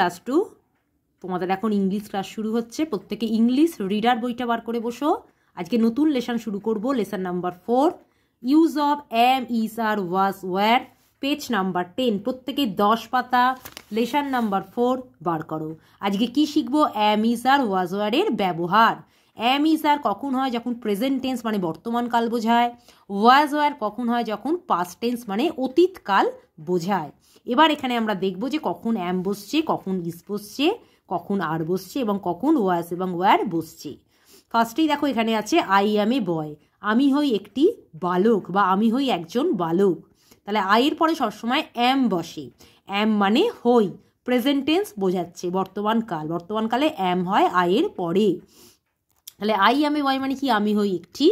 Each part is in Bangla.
ক্লাস টু তোমাদের এখন ইংলিশ ক্লাস শুরু হচ্ছে। প্রত্যেকে ইংলিশ রিডার বইটা বার করে বসো। আজকে নতুন লেসন শুরু করব lesson number four use of am is are was were page number ten প্রত্যেকে দশ পাতা লেসন নাম্বার ফোর বার করো। আজকে কি শিখব? এম ইস আর ওয়াজ ওয়ারের ব্যবহার। এম ইজ আর কখন হয় যখন প্রেজেন্ট টেন্স মানে বর্তমান কাল বোঝায় ওয়াজ ওয়ার কখন হয় যখন পাস্ট টেন্স মানে অতীত কাল বোঝায়। এবার এখানে আমরা দেখব যে কখন অ্যাম বসছে, কখন ইস বসছে, কখন আর বসছে এবং কখন ওয়াস এবং ওয়ার বসছে। ফার্স্টেই দেখো এখানে আছে আই অ্যাম এ বয় আমি হই একটি বালক বা আমি হই একজন বালক। তাহলে আয়ের পরে সবসময় অ্যাম বসে। অ্যাম মানে হই প্রেজেন্ট টেন্স বোঝাচ্ছে, বর্তমান কাল, বর্তমান কালে অ্যাম হয় আয়ের পরে। তাহলে আই অ্যাম এ বয় মানে কি? আমি হই একটি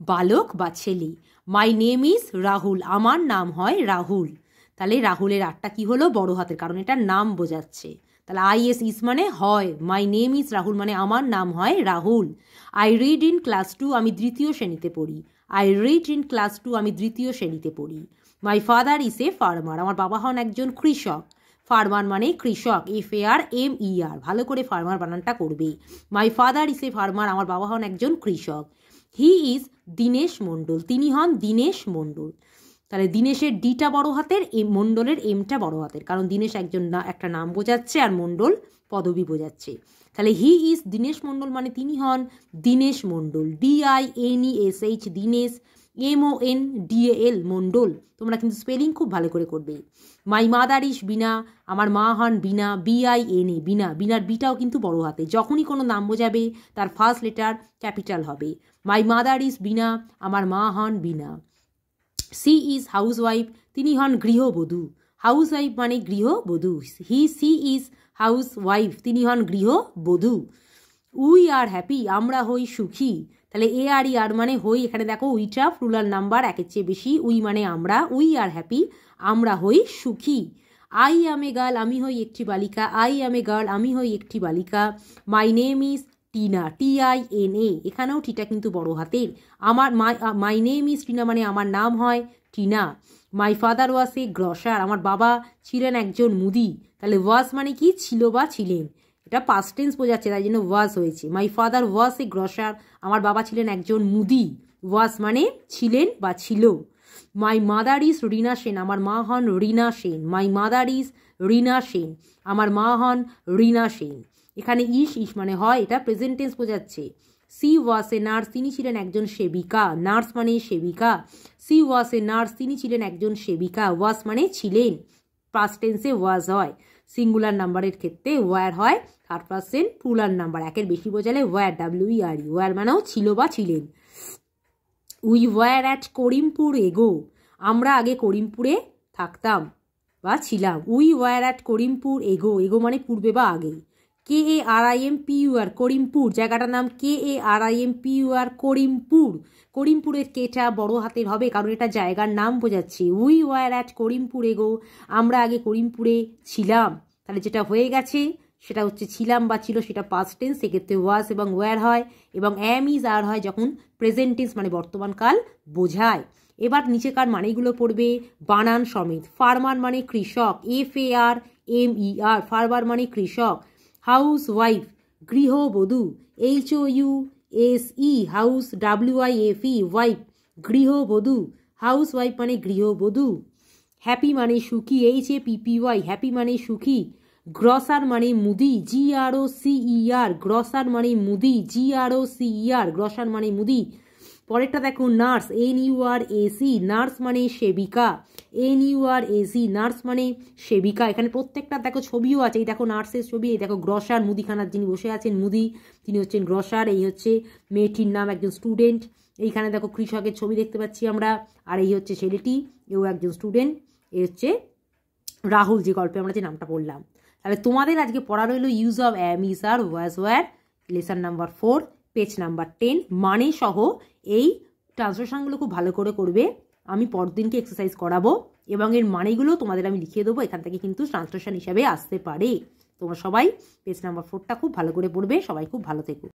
বালক বা ছেলে। মাই নেম ইজ রাহুল আমার নাম হয় রাহুল। তাহলে রাহুলের আটটা কি হলো? বড় হাতের, কারণ এটা নাম বোঝাচ্ছে। তাহলে আই এস ইস মানে হয়। মাই নেম ইজ রাহুল মানে আমার নাম হয় Rahul. I read in class two আমি দ্বিতীয় শ্রেণীতে পড়ি। I read in class two আমি দ্বিতীয় শ্রেণীতে পড়ি। My father is a farmer আমার বাবা হন একজন কৃষক। ফার্মার মানে কৃষক F A R M E আর ভালো করে ফার্মার বানানটা করবে। My father is a farmer আমার বাবা হন একজন কৃষক। হি ইজ দীনেশ মণ্ডল তিনি হন দীনেশ মণ্ডল তাহলে দীনেশের ডিটা বড় হাতের এম মণ্ডলের এমটা বড় হাতের, কারণ দীনেশ একজন না, একটা নাম বোঝাচ্ছে আর মণ্ডল পদবি বোঝাচ্ছে। তাহলে হি ইজ দীনেশ মণ্ডল মানে তিনি হন Dinesh Mondal D I N E S H Dinesh M O N D L Mondal তোমরা কিন্তু স্পেলিং খুব ভালো করে করবে। মাই মাদার ইস বিনা আমার মা হন Bina B I N A Bina বিনার বিটাও কিন্তু বড় হাতে। যখনই কোনো নাম বোঝাবে, তার ফার্স্ট লেটার ক্যাপিটাল হবে। মাই মাদার ইস বিনা আমার মা হন Bina she is housewife তিনি হন গৃহবধূ। হাউস ওয়াইফ মানে গৃহবধূ। He she is housewife তিনি হন গৃহবধূ। উই আর হ্যাপি, আমরা হই সুখী। তাহলে এ আর ই আর মানে হই, এখানে দেখো উইটা ফ্রুলার নাম্বার একের চেয়ে বেশি, উই মানে আমরা, উই আর হ্যাপি, আমরা হই সুখী। আই আমে গার্ল আমি হই একটি বালিকা, আই আমে গার্ল আমি হই একটি বালিকা। My name is Tina T I N A এখানেও টিটা কিন্তু বড় হাতের। আমার my my name is Tina মানে আমার নাম হয় Tina my father was a grocer আমার বাবা ছিলেন একজন মুদি। তাহলে ওয়াস মানে কি? ছিল বা ছিলেন। এটা পাস্ট টেন্স বোঝাচ্ছে, তাই জন্য ওয়াস হয়েছে। মাই ফাদার ওয়াস এ গ্রসার আমার বাবা ছিলেন একজন মুদি। ওয়াস মানে ছিলেন বা ছিল। My mother is Rina Sen আমার মা হন Rina Sen my mother is Rina Sen আমার মা হন রিনা সেন এখানে ইস ইস মানে হয়, এটা প্রেজেন্ট টেন্স বোঝাচ্ছে। সি ওয়াস এ নার্স তিনি ছিলেন একজন সেবিকা। নার্স মানে সেবিকা। সি ওয়াস এ নার্স তিনি ছিলেন একজন সেবিকা। ওয়াস মানে ছিলেন। পাস্ট টেন্সে ওয়াজ হয়। সিঙ্গুলার নাম্বারের ক্ষেত্রে ওয়ার হয় থার্ড পার্সেন্ট পুলার নাম্বার একের বেশি বোঝালে were W R E were মানেও ছিল বা ছিলেন। উই ওয়ার অ্যাট করিমপুর এগো আমরা আগে করিমপুরে থাকতাম বা ছিলাম। উই ওয়ার অ্যাট করিমপুর এগো এগো মানে পূর্বে বা আগে K A R I M P U R Karimpur জায়গাটার নাম K A R I M P U R Karimpur করিমপুরের কেটা বড় হাতের হবে, কারণ এটা জায়গার নাম বোঝাচ্ছে। উই ওয়ার অ্যাট করিমপুরে গো আমরা আগে করিমপুরে ছিলাম। তাহলে যেটা হয়ে গেছে, সেটা হচ্ছে ছিলাম বা ছিল, সেটা পাস্ট টেন্স সেক্ষেত্রে ওয়াস এবং ওয়ার হয়, এবং অ্যাম ইজ আর হয় যখন প্রেজেন্ট টেন্স মানে বর্তমান কাল বোঝায়। এবার নিচেকার মানেগুলো পড়বে বানান সমেত। ফার্মার মানে কৃষক F A R M E R farmer মানে কৃষক। হাউস ওয়াইফ গৃহবধূ, H O U S E, house W I F E wife, গৃহবধূ হাউস ওয়াইফ মানে গৃহবধূ। হ্যাপি মানে সুখী, H A P P Y, happy মানে সুখী। গ্রসার মানে মুদি, জি আর ও সি ই আর, গ্রসার মানে মুদি, জি আর ও সি ই আর, গ্রসার মানে মুদি। পরেরটা দেখো, nurse N U R S E nurse মানে সেবিকা। N U R S E nurse মানে সেবিকা। এখানে প্রত্যেকটা দেখো ছবিও আছে। এই দেখো নার্সের ছবি, এই দেখো গ্রসার মুদিখানার যিনি বসে আছেন, মুদি, তিনি হচ্ছেন গ্রসার, এই হচ্ছে মেয়েটির নাম একজন স্টুডেন্ট। এইখানে দেখো কৃষকের ছবি দেখতে পাচ্ছি আমরা, আর এই হচ্ছে ছেলেটি, এও একজন স্টুডেন্ট। এই হচ্ছে রাহুল, যে গল্পে আমরা যে নামটা পড়লাম তাহলে তোমাদের আজকে পড়া রইল use of am is are was were lesson number four page number ten মানে সহ এই ট্রান্সলেশনগুলো খুব ভালো করে করবে। আমি পরদিনকে এক্সারসাইজ করাবো এবং এর মানেগুলো তোমাদের আমি লিখিয়ে দেবো, এখান থেকে কিন্তু ট্রান্সলেশন হিসাবে আসতে পারে। তোমরা সবাই পেজ নাম্বার ফোরটা খুব ভালো করে পড়বে, সবাই খুব ভালো থেকো।